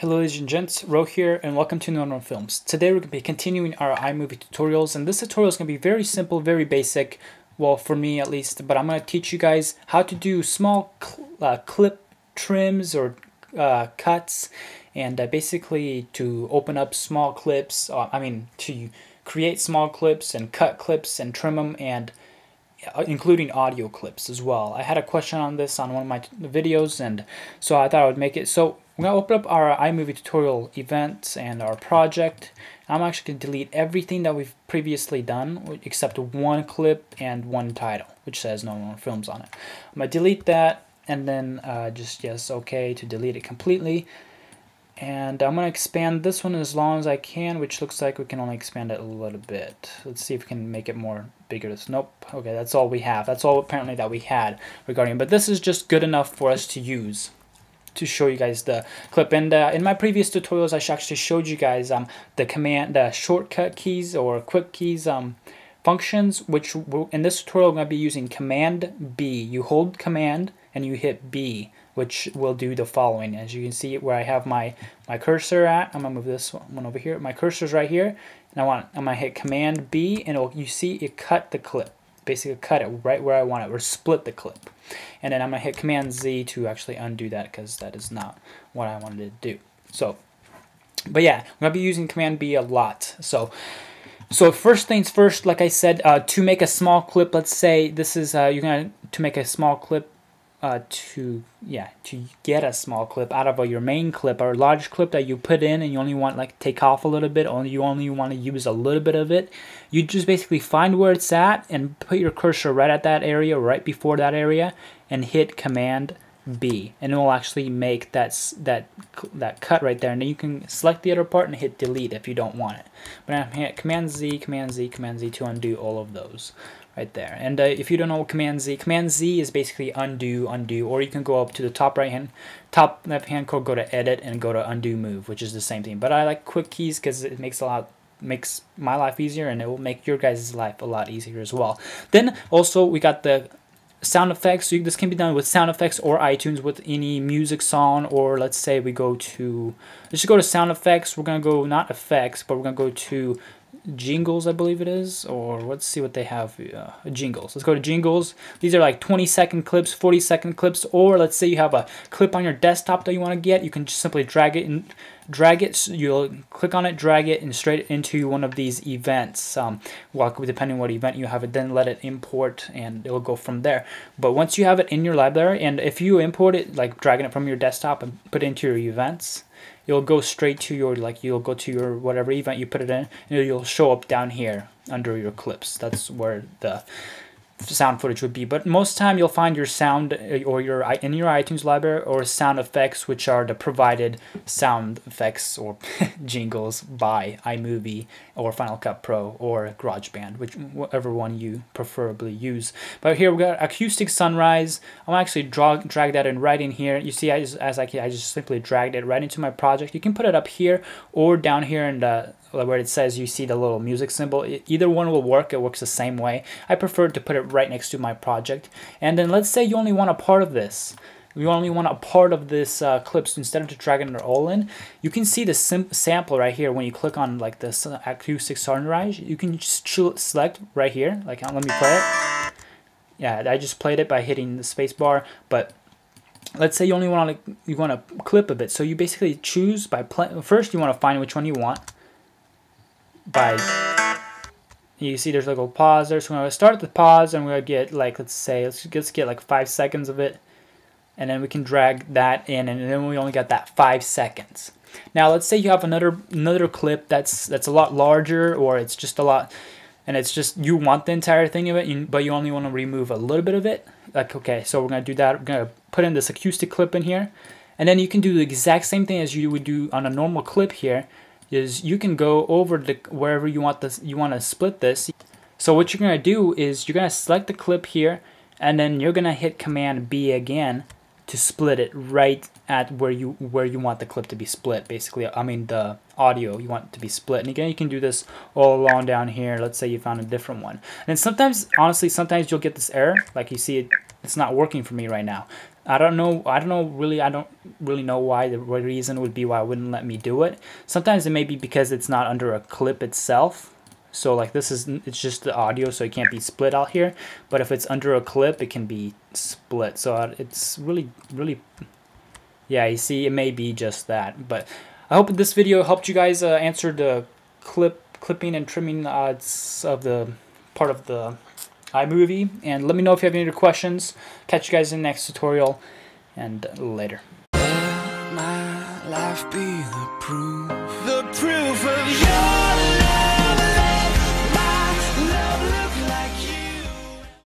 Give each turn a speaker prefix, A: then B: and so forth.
A: Hello ladies and gents, Ro here and welcome to NOandROfilms. Today we're going to be continuing our iMovie tutorials and this tutorial is going to be very simple, very basic, well for me at least, but I'm going to teach you guys how to do small cl uh, clip trims or uh, cuts and uh, basically to open up small clips, uh, I mean to create small clips and cut clips and trim them and including audio clips as well. I had a question on this on one of my videos and so I thought I would make it. So I'm going to open up our iMovie tutorial events and our project. I'm actually going to delete everything that we've previously done except one clip and one title, which says NOandROfilms on it. I'm going to delete that and then uh, just yes, okay to delete it completely. And I'm going to expand this one as long as I can, which looks like we can only expand it a little bit. Let's see if we can make it more bigger. Nope. Okay, that's all we have. That's all apparently that we had regarding, but this is just good enough for us to use to show you guys the clip. And uh, in my previous tutorials, I actually showed you guys um, the command, the shortcut keys or quick keys um, functions, which in this tutorial, I'm going to be using Command B. You hold Command and you hit B, which will do the following. As you can see where I have my, my cursor at, I'm to move this one over here. My cursor's right here, and I want, I'm to hit Command B, and you see it cut the clip basically cut it right where I want it or split the clip. And then I'm to hit Command Z to actually undo that because that is not what I wanted to do. So, but yeah, I'm to be using Command B a lot. So, so first things first, like I said, uh, to make a small clip, let's say this is, uh, you're to, to make a small clip uh, to yeah to get a small clip out of your main clip or large clip that you put in and you only want like take off a little bit or you only want to use a little bit of it. You just basically find where it's at and put your cursor right at that area right before that area and hit command B and it will actually make that that that cut right there and then you can select the other part and hit delete if you don't want it but I'm hit command Z command Z command Z to undo all of those right there. And uh, if you don't know what Command Z, Command Z is basically undo, undo, or you can go up to the top right hand, top left hand code, go to Edit, and go to Undo Move, which is the same thing. But I like quick keys because it makes a lot makes my life easier and it will make your guys' life a lot easier as well. Then also we got the sound effects. So this can be done with sound effects or iTunes with any music song or let's say we go to, let's just go to sound effects. We're going to go not effects, but we're to go to jingles, I believe it is, or let's see what they have. Uh, jingles. Let's go to jingles. These are like 20 second clips, 40 second clips, or let's say you have a clip on your desktop that you want to get. You can just simply drag it and drag it. You'll click on it, drag it, and straight into one of these events. Um, well, depending on what event you have it, then let it import, and it will go from there. But once you have it in your library, and if you import it, like dragging it from your desktop and put it into your events, it'll go straight to your like you'll go to your whatever event you put it in and you'll show up down here under your clips that's where the sound footage would be. But most time you'll find your sound uh, or your in your iTunes library or sound effects, which are the provided sound effects or jingles by iMovie or Final Cut Pro or GarageBand, which whatever one you preferably use. But here we got acoustic sunrise. I'm actually draw, drag that in right in here. You see, I just, as I, can, I just simply dragged it right into my project. You can put it up here or down here in the where it says you see the little music symbol. Either one will work. It works the same way. I prefer to put it right next to my project. And then let's say you only want a part of this. You only want a part of this uh, clip, so instead of just dragging it all in, you can see the sample right here when you click on like this acoustic sunrise. You can just select right here. Like, let me play it. Yeah, I just played it by hitting the space bar, but let's say you only want to you want to clip a bit. So you basically choose by play. First, you want to find which one you want by you see there's like a pause there. So going to start the pause and we're to get like let's say let's just get like five seconds of it. And then we can drag that in and then we only got that five seconds. Now let's say you have another another clip that's that's a lot larger or it's just a lot and it's just you want the entire thing of it but you only want to remove a little bit of it. Like okay so we're going to do that. We're going to put in this acoustic clip in here. And then you can do the exact same thing as you would do on a normal clip here is you can go over the wherever you want this you want to split this. So what you're going to do is you're going to select the clip here and then you're going to hit command B again to split it right at where you where you want the clip to be split basically I mean the audio you want to be split. And again you can do this all along down here. Let's say you found a different one. And sometimes honestly sometimes you'll get this error like you see it it's not working for me right now I don't know. I don't know really. I don't really know why the reason would be why it wouldn't let me do it. Sometimes it may be because it's not under a clip itself. So like this is it's just the audio, so it can't be split out here. But if it's under a clip, it can be split. So uh, it's really really yeah. You see, it may be just that. But I hope this video helped you guys uh, answer the clip clipping and trimming odds of the part of the iMovie. And let me know if you have any other questions. Catch you guys in the next tutorial, and later. Let my life be the proof, the proof of